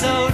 so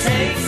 takes